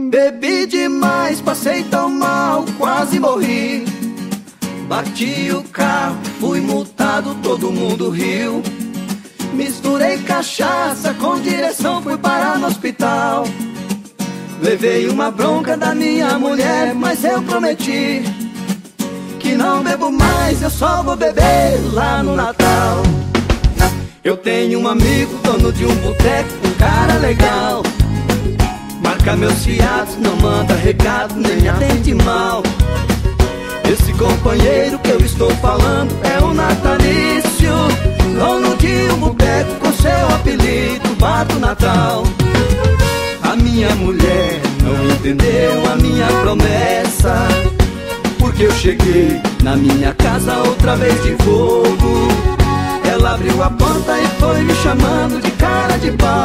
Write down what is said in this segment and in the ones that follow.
Bebi demais, passei tão mal, quase morri. Bati o carro, fui multado, todo mundo riu. Misturei cachaça com direção, fui parar no hospital. Levei uma bronca da minha mulher, mas eu prometi que não bebo mais, eu só vou beber lá no Natal. Eu tenho um amigo, dono de um boteco, um cara legal. Marca meus fiados, não manda recado, nem atende mal. Esse companheiro que eu estou falando é o natalício. Dono de um boteco com seu apelido, Bato Natal. A minha mulher não entendeu a minha promessa Porque eu cheguei na minha casa outra vez de fogo. Ela abriu a porta e foi me chamando de cara de pau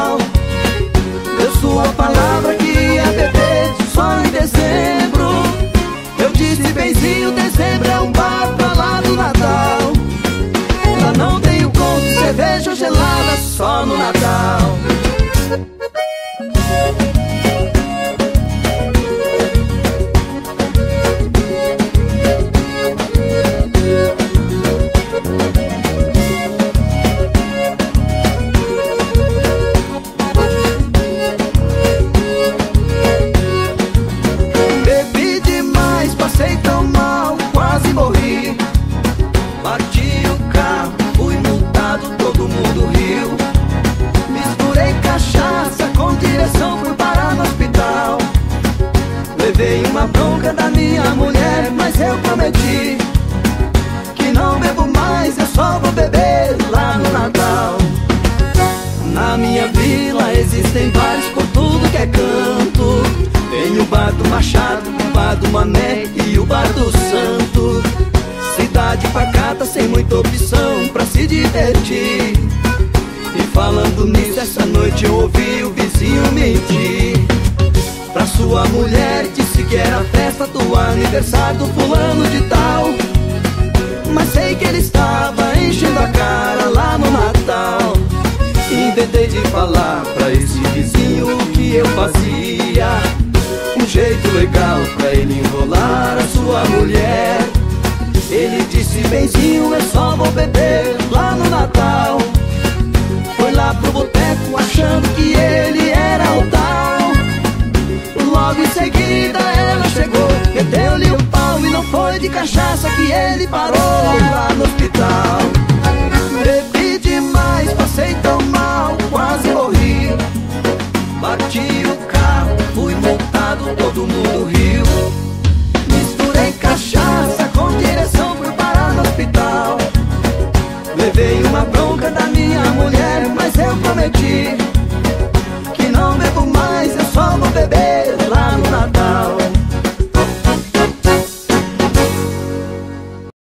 no Natal Levei uma bronca da minha mulher, mas eu prometi Que não bebo mais, eu só vou beber lá no Natal. Na minha vila existem bares por tudo que é canto. Tem o bar do Machado, o bar do Mané e o bar do Santo. Cidade pacata sem muita opção pra se divertir. E falando nisso, essa noite eu ouvi o vizinho mentir Pra sua mulher que era festa do aniversário do fulano de tal. Mas sei que ele estava enchendo a cara lá no Natal. Inventei de falar pra esse vizinho o que eu fazia. Um jeito legal pra ele enrolar a sua mulher. Ele disse, benzinho, eu só vou beber cachaça que ele parou lá no hospital. Bebi demais, passei tão mal, quase morri. Bati o carro, fui multado, todo mundo riu. Misturei cachaça com direção, fui parar no hospital. Levei uma bronca da minha mulher, mas eu prometi que não bebo mais, eu só vou beber.